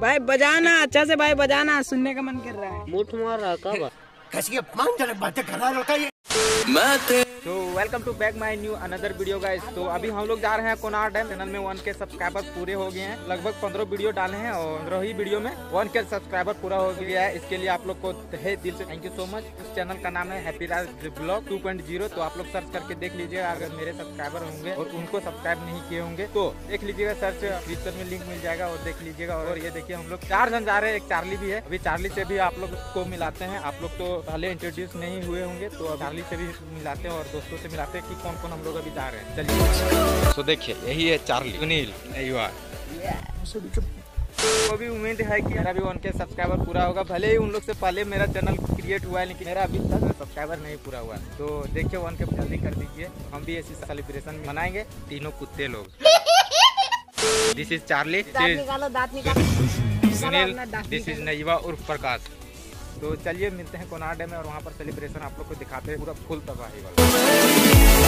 भाई बजाना अच्छा से भाई बजाना सुनने का मन कर रहा है। मुठ मार रहा कब? तो welcome to back my new another video guys तो अभी हम लोग जा रहे हैं कोनार डैम। चैनल में वन के सब्सक्राइबर पूरे हो गए हैं। लगभग पंद्रह वीडियो डाले हैं और पंद्रह ही वीडियो में वन के सब्सक्राइबर पूरा हो गया है। इसके लिए आप लोग को तहे दिल से थैंक यू सो मच इस चैनल का नाम है ब्लॉग टू तो आप लोग सर्च करके देख लीजिएगा, अगर मेरे सब्सक्राइबर होंगे और उनको सब्सक्राइब नहीं किए होंगे तो देख लीजिएगा सर्च डिस्क्रिप्शन में लिंक मिल जाएगा और देख लीजिएगा। और ये देखिए, हम लोग चार जन जा रहे हैं, एक चार्ली भी है। अभी चार्ली से भी आप लोग को मिलाते हैं। आप लोग तो पहले इंट्रोड्यूस नहीं हुए होंगे तो चार्ली से भी मिलाते हैं और दोस्तों से मिलाते हैं कि कौन कौन हम लोग अभी जा रहे हैं। चलिए। तो देखिए यही है चार्ली। सुनील यू आर तो अभी उम्मीद है कि मेरा भी उनके सब्सक्राइबर पूरा होगा। भले ही उन लोग से पहले मेरा चैनल क्रिएट हुआ है लेकिन मेरा अभी तक सब्सक्राइबर नहीं पूरा हुआ। है तो देखिए वन के जल्दी कर दीजिए। हम भी ऐसी सेलिब्रेशन मनाएँगे। तीनों कुत्ते लोग। दिस इज़ चार्ली निकालो दांत निकालो। सुनील। दिस इज़ नईवा उर्फ़ प्रकाश। तो चलिए मिलते हैं कोनार डैम में और वहाँ पर सेलिब्रेशन आप लोग को दिखाते हैं पूरा फुल तबाही वाला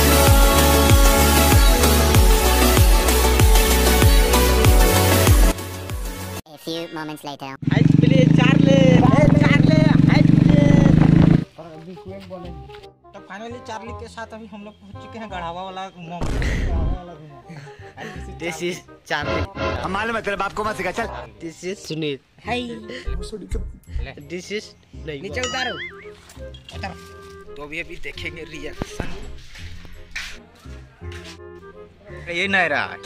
A few moments later. Charlie! Play Charlie Charlie तो फाइनली चार्ली के साथ अभी हम लोग पहुँच चुके हैं गढ़ावा वाला दिस इज़ चार्ली हम मालूम है तेरे बाप को मत सिखा चल। This is Sunil hi this is नहीं नीचे उतारो। उतारो। तो अभी अभी देखेंगे रिएक्शन ये नहीं रहा।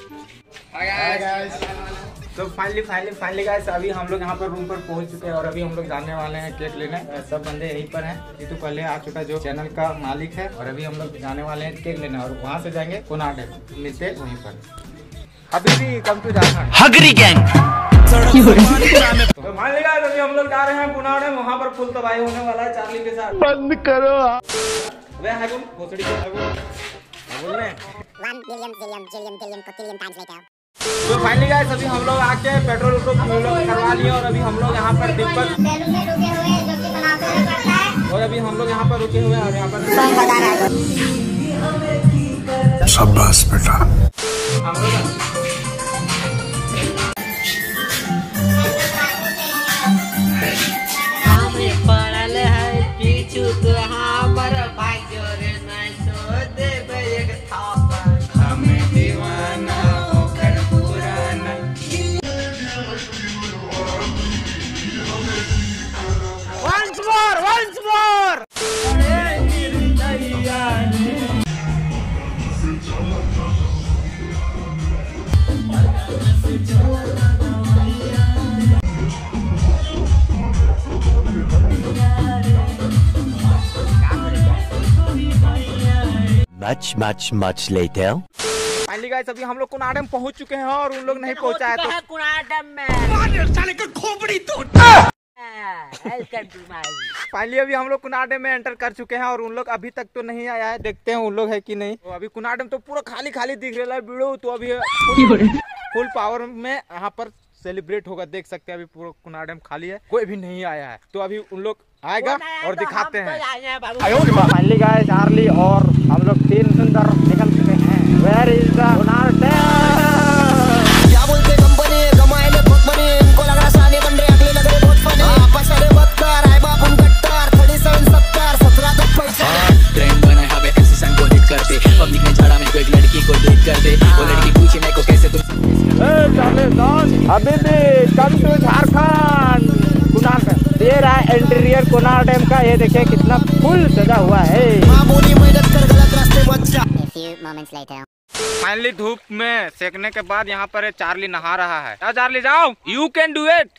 तो फाइनली फाइनली फाइनली गाइस अभी हम लोग यहाँ पर रूम पर पहुँच चुके हैं और अभी हम लोग जाने वाले हैं केक लेने। सब बंदे यहीं पर हैं। ये तो पहले आ चुका जो चैनल का मालिक है और अभी हम लोग जाने वाले हैं केक लेने और वहाँ से जाएँगे कोनाडे मिलते वहीं पर। अभी भी कम टू हगरी गैंग। तो मान लिया अभी हम लोग जा रहे हैं पुनाड़े वहाँ पर फुल तबाही होने वाला है चार्ली के साथ। बंद करो वे है भोसड़ी के बोल रहे हैं One billion, zillion, jillion, billion, quadrillion times later. तो फाइनली गाइस अभी हम लोग आके पेट्रोल वेट्रोल हम लोग करवा लिए और अभी हम लोग यहाँ पर दीपक और अभी हम लोग यहाँ पर रुके हुए और यहाँ पर शाबाश बेटा। हम लोग Much, much, much later. Finally guys अभी हम लोग कुनाडे में पहुँच चुके हैं और उन लोग नहीं पहुँचा है तो है कुनाडम में। वेलकम टू माय फाइनली अभी हम लोग कुनाडे में एंटर कर चुके हैं और उन लोग अभी तक तो नहीं आया है। देखते हैं उन लोग है कि नहीं। तो अभी कुनाडे में तो पूरा खाली खाली दिख रहा है वीडियो। तो अभी फुल पावर में यहाँ पर सेलिब्रेट होगा देख सकते हैं अभी पूरा कुनाडम खाली है कोई भी नहीं आया है। तो अभी उन लोग आएगा और दिखाते हैं। फाइनली गाइस चार्ली और हम लोग तीन सुंदर निकल चुके हैं। वेयर इज़ द एक लड़की को डेट करते वो लड़की पूछे मेरे को कैसे तुम अभी भी कम टू झारखंड कुनार का ये रहा इंटीरियर कुनार डैम का। ये देखिए कितना फुल सजा हुआ है। कर. फाइनली धूप में सेकने के बाद यहाँ पर चार्ली नहा रहा है। चार्ली जाओ। यू कैन डू इट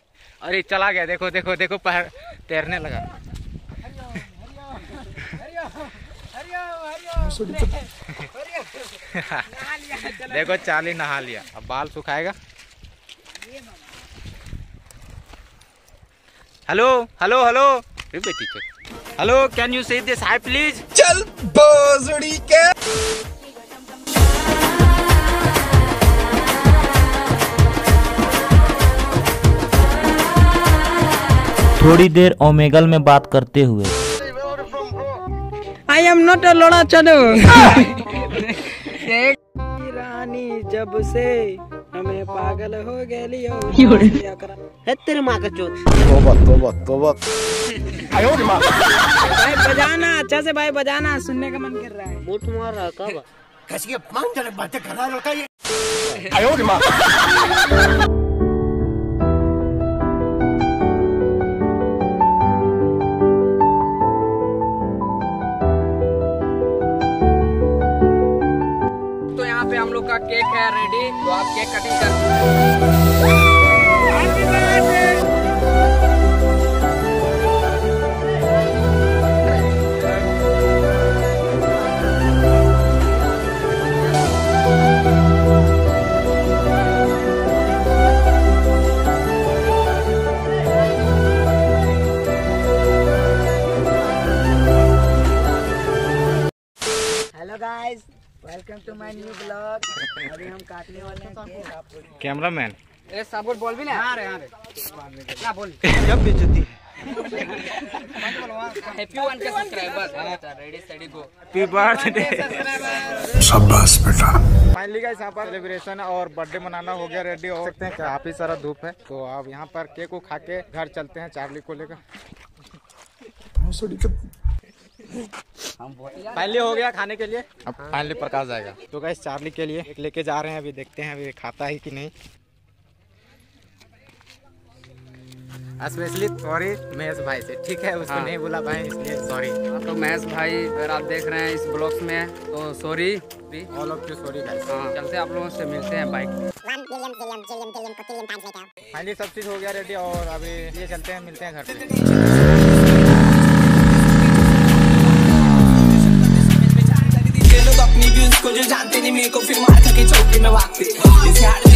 अरे चला गया। देखो देखो देखो पैर तैरने लगा। देखो चाली नहा लिया। अब बाल सुखाएगा। Hello hello hello. बेटी hello can you say this hi please चल बोसड़ी के। थोड़ी देर ओमेगल में बात करते हुए। आई एम नॉट अ लोड़ा चलो रानी जब से हमें पागल हो गई लियो क्या करा है तेरे माँ का चोट तोबा तोबा तोबा भाई बजाना अच्छा से भाई बजाना सुनने का मन कर रहा है। मुठ मार रहा कब? तो तो आप केक कटिंग कर guys welcome to my new blog अभी हम काटने वाले हैं कैमरा मैन ए साबुन बोल भी ना? रहे आ रहे ना बोल। जब बेचती happy one K subscriber ready steady go happy birthday शाबाश बेटा। फाइनली गाइस यहाँ पर सेलिब्रेशन और बर्थडे मनाना हो गया रेडी हो सकते हैं। काफ़ी सारा धूप है। तो अब यहाँ पर केक को खा के घर चलते हैं चार्ली को लेकर। फाइनली हो गया खाने के लिए अब फाइनली प्रकाश जाएगा तो गाइस चार्ली के लिए एक लेके जा रहे हैं अभी देखते हैं अभी खाता है कि नहीं स्पेशली सॉरी महेश भाई से ठीक है उसको हाँ। नहीं बोला भाई इसलिए सॉरी तो महेश भाई अगर आप देख रहे हैं इस ब्लॉग्स में तो सॉरी भी all of you sorry guys हाँ चलते हैं आप लोगों से मिलते हैं बाइक. फाइनली सब चीज़ हो गया रेडी और अभी ये चलते हैं मिलते हैं घर पे जो जानते नहीं मेरे को फिर मार की चौकी में भागते इसे